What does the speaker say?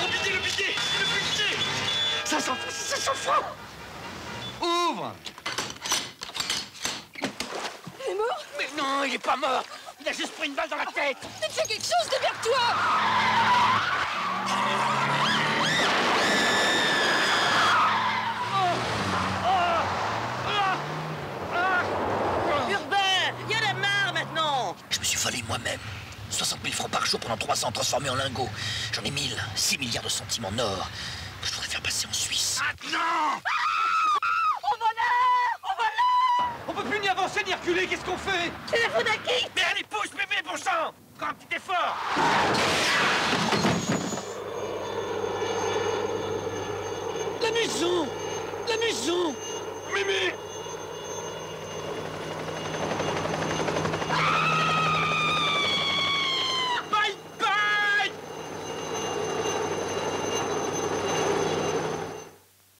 Le piqué, le piqué Le piqué Ça s'en fout, ça s'en fout Ouvre. Il est mort? Mais non, il est pas mort. Il a juste pris une balle dans la tête. Mais fais quelque chose, démerde-toi! Maintenant volé moi-même. 60 000 francs par jour pendant 3 ans transformés en lingots. J'en ai 1000, 6 milliards de centimes en or que je voudrais faire passer en Suisse. Non Au voleur Au voleur On peut plus ni avancer ni reculer, qu'est-ce qu'on fait? Téléphone à qui? Mais allez, pousse, bébé, bon sang! Encore un petit effort! La maison! La maison! Mimi